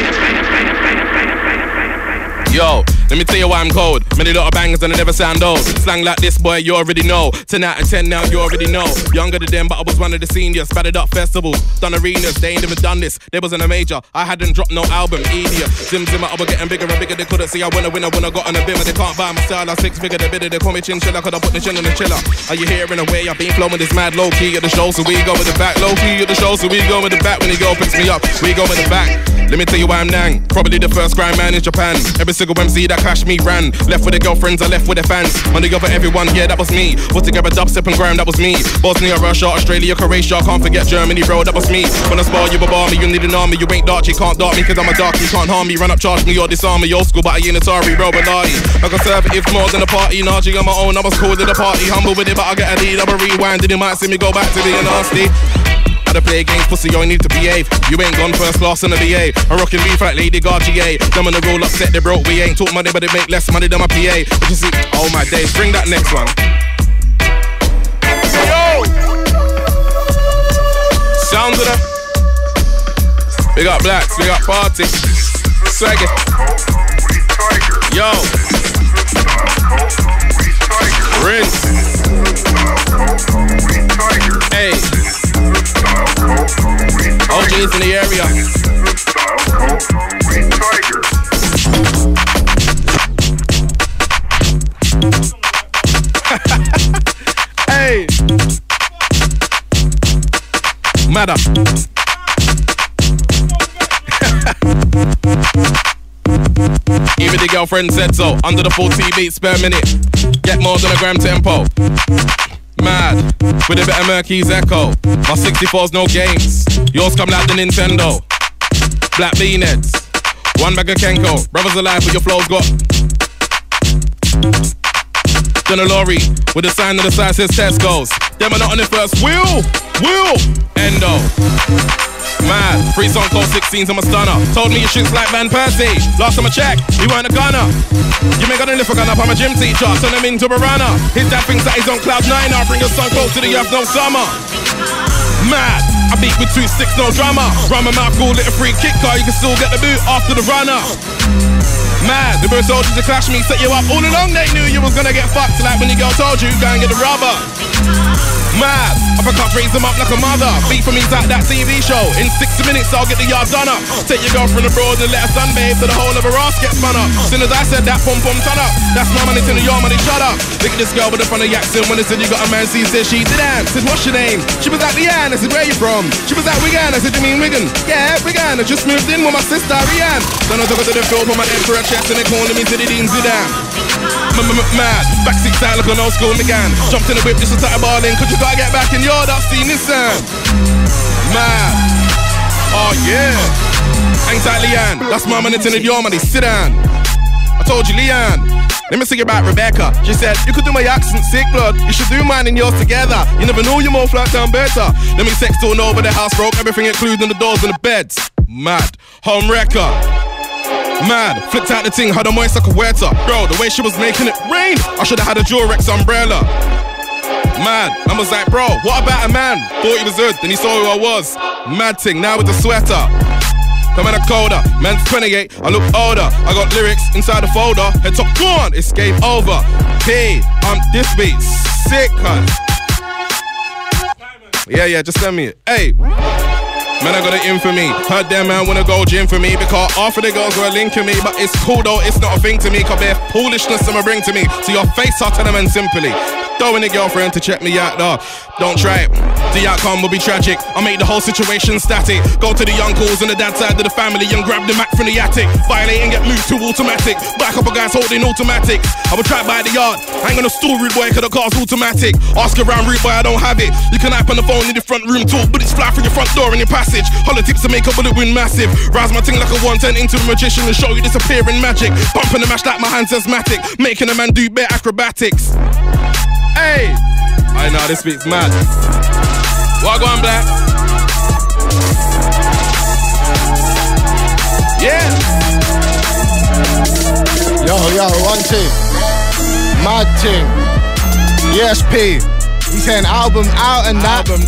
Yo, let me tell you why I'm cold. Many of bangers and I never sound old. Slang like this, boy, you already know. 10 out of 10 now, you already know. Younger than them, but I was one of the seniors. Batted up festivals, done arenas, they ain't even done this. They wasn't a major, I hadn't dropped no album. Idiot. Zim Zimmer, I was getting bigger and bigger. They couldn't see I wanna win, I wanna got on a bimmer. They can't buy my style, I six figure, they bidder. They call me chinchilla, cause I put the chin on the chiller. Are you hearing the way I've been flowing this mad low key at the show? So we go with the back, low key at the show. So we go with the back when he go picks me up. We go with the back. Let me tell you why I'm Nang. Probably the first grime man in Japan. Every single MC that clashed me ran. Left with the girlfriends, I left with the fans. On the other everyone, yeah, that was me. Put together dubstep and grime, that was me. Bosnia, Russia, Australia, Croatia, can't forget Germany, bro, that was me. When I spar you, bar me, you need an army. You ain't dark, you can't dark me, cause I'm a dark, you can't harm me. Run up, charge me, or disarm me. Old school, but I ain't Atari, bro, Bellardi. A conservative more than a party. Naji on my own, I was cool to the party. Humble with it, but I get a lead, I'm a rewind. And you might see me go back to being nasty. To play games, pussy, you need to behave. You ain't gone first class in the BA. I'm rocking beef like Lady Gaga GA. Them on the roll upset, they broke. We ain't talk money, but they make less money than my PA. But you see, oh my days, bring that next one. Yo! Sounds of the. We got blacks, we got party. Swag. Yo! Rinse. Hey. OGs in the area. hey, madam. Even the girlfriend said so. Under the 40 beats per minute. Get more than a gram tempo. Mad. With a bit of Murky's echo. My 64's no games. Yours come like the Nintendo. Black beanheads. One bag of Kenko. Brothers alive, but your flow's got. Done a lorry with a sign on the side says Tesco's. Them are not on the first wheel. Wheel. Endo. Mad, free song called 16s, I'm a stunner. Told me you shoots like Van Persie. Last time I checked, he weren't a gunner. You ain't gonna live for gun up, I'm a gym teacher. Turn him into a runner. His dad thinks that he's on cloud nine. I'll bring a son close to the earth, no summer. Mad, I beat with two sticks, no drummer. Run my mouth, call it a free kick car. You can still get the boot after the runner. Mad, the bird soldiers to clash me, set you up. All along they knew you was gonna get fucked. Like when your girl told you, go and get the rubber. Mad, uppercut raise them up like a mother. Beat for me like that TV show. In 60 minutes, I'll get the yard done up. Take your girlfriend abroad and let her sunbathe so the whole of her ass gets spun up. Soon as I said that, pom pom turn up. That's my money the your money, shut up. Look at this girl with the funny accent when they said you got a man, she said she did I Said, what's your name? She was like, Leanne. I said, where you from? She was like, Wigan. I said, you mean Wigan? Yeah, Wigan. I just moved in with my sister, Rianne. Then I took her to the field with my emperor chest and they calling me Zinedine Zidane. Mad, backseat style like an old school Megan. Jumped in the whip just to tie a ball in, cause you gotta get back in your dusty Nissan. Uh, mad. Oh yeah. Hang tight, Leanne. That's my money to your money. Sit down. I told you, Leanne. Let me sing about Rebecca. She said, You could do my accent, sick blood. You should do mine and yours together. You never know you're more flat down better. Let me sex all over the house broke, everything including the doors and the beds. Mad. Home wrecker. Mad, flipped out the thing, had a moist like a. Bro, the way she was making it rain, I should have had a Durex umbrella. Mad, I was like, bro, what about a man? Thought he was good, then he saw who I was. Mad thing, now with the sweater. Coming a colder, man's 28, I look older. I got lyrics inside the folder. Head top gone, it's game over. P, I'm this beat, sick, cuz. Yeah, yeah, just send me it. Hey. Man, I got it in for me. Heard them man wanna go gym for me because half of the girls were linking me. But it's cool though, it's not a thing to me. Cause their foolishness I'ma bring to me. To your face, I'll tell them and simply. Throwing a girlfriend to check me out though. Don't try it. The outcome will be tragic. I make the whole situation static. Go to the uncles and the dad side of the family and grab the Mac from the attic. Violate and get moved to automatic. Back up a guys holding automatics. I will try by the yard. Hang on a stool, rude boy, cause the car's automatic. Ask around, rude boy, I don't have it. You can hype on the phone in the front room talk, but it's fly from your front door in your passage. Politics to make a bullet win massive. Rise my thing like a 110 into a magician and show you disappearing magic. Bumping the mash like my hands asthmatic. Making a man do bare acrobatics. Hey! I know this beat's mad. What going black? Yeah! Yo, yo, one thing. Mad thing. ESP. He's saying album out and that. Album!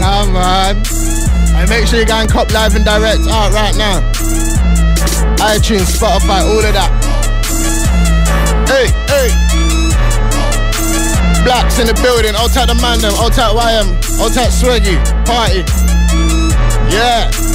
Come on. And make sure you go and cop live and direct out right now. iTunes, Spotify, all of that. Hey, hey. Blacks in the building, old tight the man them, old tight YM, old tight Swaggy, party. Yeah.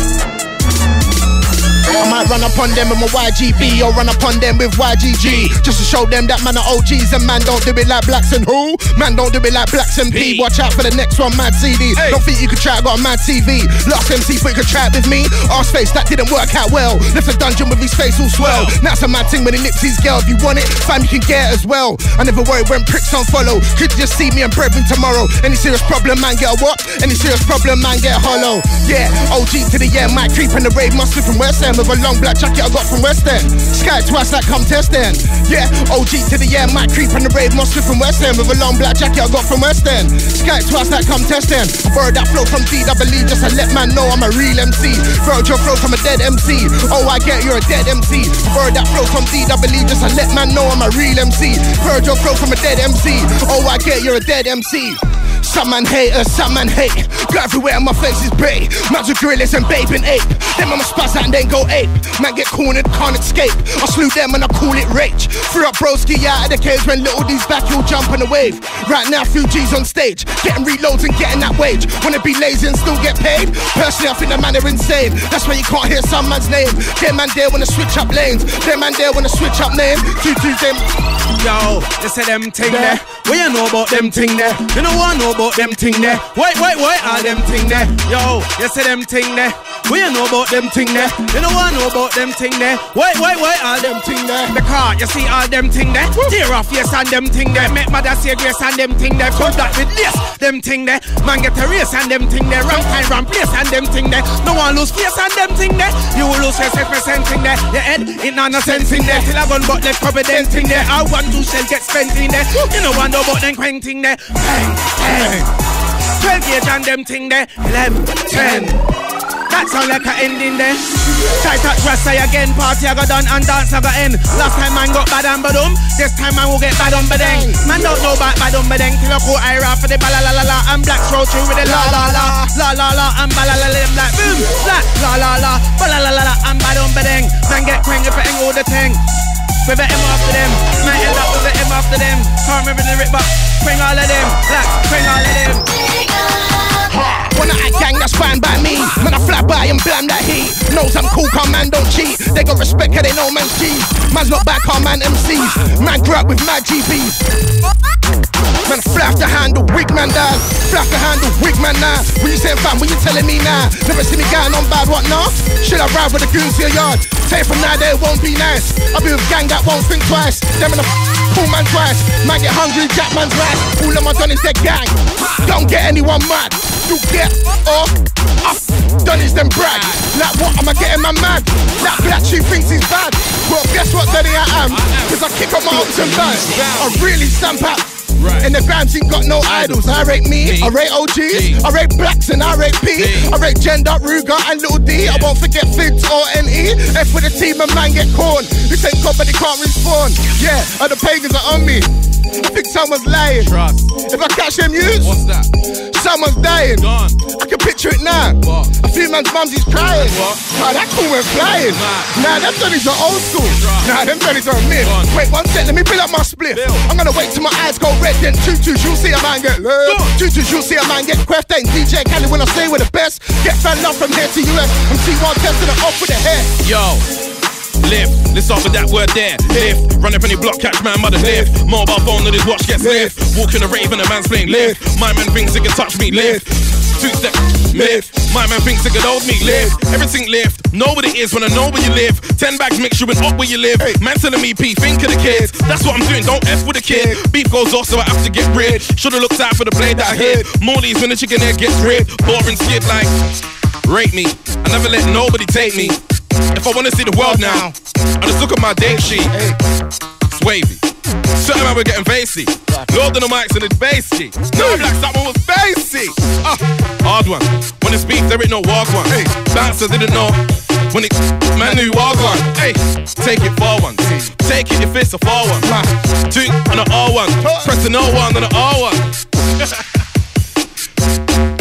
I might run up on them with my YGB or run up on them with YGG just to show them that man are OGs and man don't do it like blacks and who? Man don't do it like blacks and P. Watch out for the next one, mad CD. Hey. Don't think you could try, got a mad TV. Last MC, but you could try it with me. Arse face, that didn't work out well. Left the dungeon with his face all swell. Now it's a mad thing when he nips his girl. If you want it, fam, you can get it as well. I never worry when pricks don't follow. Could just see me and Brevin tomorrow. Any serious problem, man, get a what? Any serious problem, man, get a hollow. Yeah, OG to the yeah, might creep in the rave, must be from West End with a long black jacket I got from West End. Sky twice like come test then. Yeah, OG to the yeah, might creep in the rave, must from West End with a long black jacket I got from West End. Sky twice like come test then. I borrowed that flow from DWE just to let man know I'm a real MC. Borrowed your flow from a dead MC. Oh, I get you're a dead MC. I borrowed that flow from DWE just to let man know I'm a real MC. Borrowed your flow from a dead MC. Oh, I get you're a dead MC. Some man hate us, some man hate. Go everywhere, and my face is. Man's with gorillas and babe and ape. Then I'ma spaz out and then go ape. Man get cornered, can't escape. I slew them and I call it rage. Threw up broski out of the cage when little D's back, you'll jump on the wave. Right now, few G's on stage. Getting reloads and getting that wage. Wanna be lazy and still get paid? Personally, I think the man are insane. That's why you can't hear some man's name. Them man there wanna switch up lanes. Them man there wanna switch up name. Two twos them. Yo, they say them thing there. What you know about them ting there? You know what I know about them ting there? Wait, wait, wait, all them ting there. Yo, you see them ting there? What you know about them ting there? You know what know about them ting there? Wait, wait, wait, all them ting there. The car, you see all them ting there? Tear off yes and them ting there. Make mother say grace and them ting there. Come back with this, them ting there. Man get a race and them ting there. Wrong time, wrong place and them ting there. No one lose face and them ting there. You will lose yourself percent ting there. Your head, it not no sense in there. Till I gun but left cover them ting there. I want to shell get spent in there. You know one know about them quang ting there. Bang, bang. 12 gauge and them ting there. 11, 10. That sound like a ending there. Try touch Rasta again, party I got done and dance I got end. Last time man got bad and badum, this time man will get bad on badeng. Eh. Man don't know about bad on badeng eh. till I call Ira for the bala la la la and black throw through with the la la la la la la and bala la la like boom black la la la bala la la la and bad on badeng. Eh. Man get crank if it all the thing. With the M after them, man end up with the M after them. Can't remember the rip, but bring all of them, black, bring all of them. Wanna act gang, that's fine by me. Man, I fly by and blam that heat. Knows I'm cool, car man don't cheat. They got respect, cause they know man's G. Man's not back, car man MCs. Man grew up with mad GBs. Man, flash to handle, weak man down. Flash to handle, weak man now. When you saying fam, what you telling me now? Never see me going on bad, what now? Should I ride with the goons to your yard? Say from now, they won't be nice. I'll be with gang that won't think twice. Them in the cool man twice. Man get hungry, jack man's rice. All of my done is their gang. Don't get anyone mad. You get off, up, done is them brag. Like what am I getting my man? That black she thinks he's bad. Well, guess what, Daddy I am? Cause I kick on my ups and downs. I really stamp out. And the grams ain't got no idols. I rate me, I rate OGs, I rate blacks and I rate P. I rate Gender, Ruger and Little D. I won't forget Figs or NE. F with the team and man get corn. This ain't God, but they can't respawn. Yeah, and the pagans are on me. I think someone's lying. Trust. If I catch them youths, What's that? someone's dying. Gone. I can picture it now. What? A few man's mums is crying. What? Nah, that cool went flying. Nah, them Johnny's are old school. Right. Nah, them Johnny's are mid. Go on. Wait one sec, let me build up my split. Build. I'm gonna wait till my eyes go red, then tutus, you'll see a man get lit. Tutus, you'll see a man get queft. Ain't DJ Khaled when I say we're the best. Get fan love from here to US. I'm T1 testing it off with the hair. Yo. Let's start with that word there. Lift, run up any block, catch man, mother lift. Mobile phone on his watch gets lift. Walk in a rave and a man's playing lift. My man thinks he can touch me, lift. Two step, lift. My man thinks he can hold me, lift. Everything lift. Know what it is when I know where you live. Ten bags mix you and up where you live. Man telling me P, think of the kids. That's what I'm doing, don't F with the kid. Beef goes off, so I have to get rid. Should've looked out for the blade that I hit. Morley's when the chicken head gets ripped. Boring skid like, rate me. I never let nobody take me. If I wanna see the world now, I just look at my date sheet. It's wavy. Certain man we're getting facey. Lord of the mics and it's bassy. No black, one was bassy. Ah, hard one. When it speaks, there ain't no walk one. Hey, bouncer didn't know. When it man knew walk one. Hey, take it for one. Take it if it's a four one. Two and an R one. Press the an O one and an R one.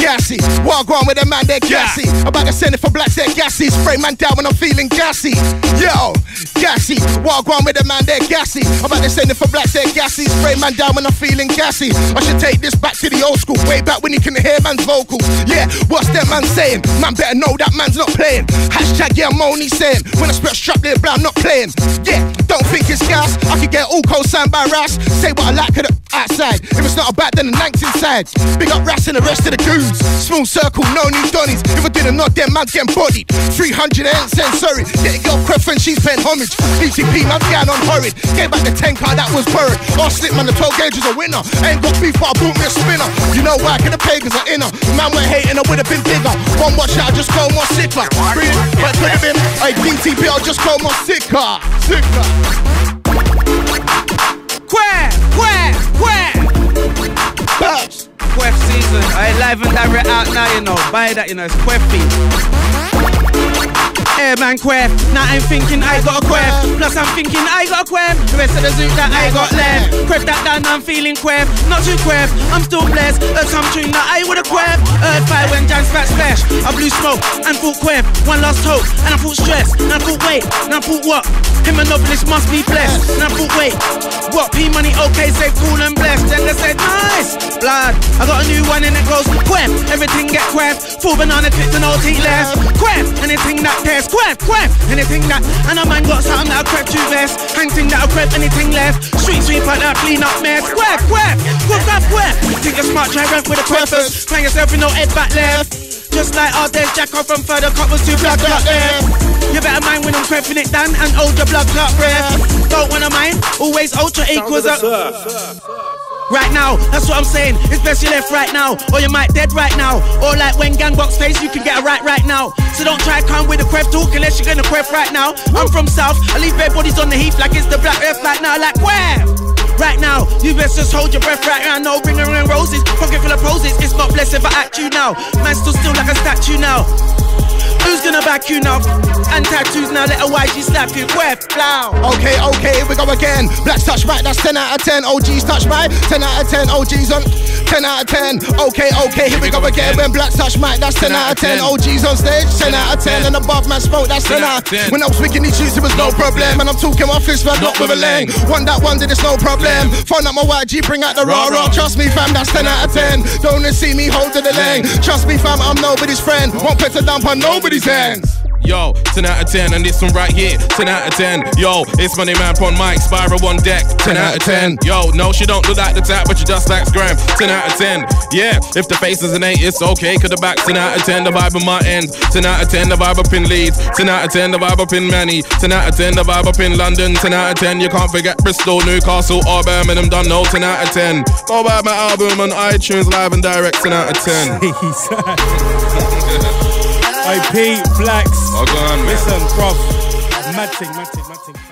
gassy. Walk on with a man, they're gassy. About to send it for blacks, they're gassy. Spray man down when I'm feeling gassy. Yo, gassy. Walk on with a man, they're gassy. About to send it for blacks, they're gassy. Spray man down when I'm feeling gassy. I should take this back to the old school, way back when you can hear man's vocals. Yeah, what's that man saying? Man better know that man's not playing. Hashtag yeah, I'm only saying. When I spell strap there, blah, I'm not playing. Yeah, don't think it's gas. I could get all co-signed by Ras. Say what I like at the outside. If it's not about, then the nank's inside. Big up Ras and the rest of the goons. Small circle, no new Donnies. If I didn't nod, then man's getting bodied. 300 ain't saying sorry. Get a girl cref when she's paying homage. DTP, man's going on horrid. Gave back the 10 car that was borrowed. All slip, man, the 12 gauge is a winner. Ain't got beef, but I bought me a spinner. You know why? Cause the pagans are inner. Man were hating, I would've been bigger. One watch out, just go more sicker. Breathe, but could have been. Hey, DTP, I'll just go more sicker. Sicker. Quack, quack, quack. Bounce. Quef season. I live and direct out now, you know. Buy that, you know, it's Queffy. Hey man, Quef. Now I'm thinking I got a Quef. Plus I'm thinking I got a Quef. The rest of the zoot that I got left. Quef that down, I'm feeling Quef. Not too Quef. I'm still blessed. Heard some tune that I would've Quef. Heard fire when Jan spat splash. I blew smoke and thought Quef. One last hope. And I thought stress. And I thought wait. And I thought what? Him a novelist must be blessed. And I thought wait. What? P money, okay, say cool and blessed. Then they said, nice, blood. I got a new one and it goes, quaff, everything get quaff. Full banana clip and all teeth less. Quaff, anything that tests, quaff, quaff, anything that. And a man got something that'll crap too best. Hang thing that'll crap anything left. Street sweeper that clean up mess. Quaff, quaff, quaff, quaff, quaff. Think you're smart, try rap with a quaffers. Find yourself with no head back left. Just like all there's Jack off from further couples to blood clot there. You better mind when I'm creping it down and hold your blood clot breath. Don't wanna mind, always ultra equals up. Right now, that's what I'm saying. It's best you left right now, or you might dead right now. Or like when gangbox face, you can get a right right now. So don't try come with a crep talk unless you're gonna crep right now. I'm from South, I leave dead bodies on the heath like it's the black earth right now. Like where? Right now, you best just hold your breath right now. No ring around roses, pocket full of poses. It's not blessed if I act you now. Man still still like a statue now. Who's gonna back you now? And tattoos now, let a YG slap you. Where? Flow. Okay, okay, here we go again. Black touch right, that's 10 out of 10. OGs touch right, 10 out of 10. OGs on 10 out of 10. Okay, okay, here we go again. When Black touch mic, that's 10 out of 10. OGs on stage, 10 out of 10. And above man spoke, that's 10 out of 10. When I was wicked these shoes, it was no problem. And I'm talking my fist, but not with a lang. One that one did, it's no problem. Phone out my YG, bring out the raw raw. Trust me, fam, that's 10 out of 10. Don't see me holding the lane. Trust me, fam, I'm nobody's friend. Won't put a dump on nobody's hands. Yo, 10 out of 10, and this one right here, 10 out of 10. Yo, it's Money Man on mic, Spyro on deck, 10 out of 10. Yo, no, she don't look like the type, but she just like Scram, 10 out of 10. Yeah, if the face is an 8, it's okay, cause the back 10 out of 10, the vibe on my end. 10 out of 10, the vibe up in Leeds, 10 out of 10, the vibe up in Manny, 10 out of 10, the vibe up in London, 10 out of 10, you can't forget Bristol, Newcastle, or Birmingham, done no, 10 out of 10. Go buy my album on iTunes, live and direct, 10 out of 10. IP, Blacks. Go on, man. Listen, bruv. Mad thing, mad thing, mad thing.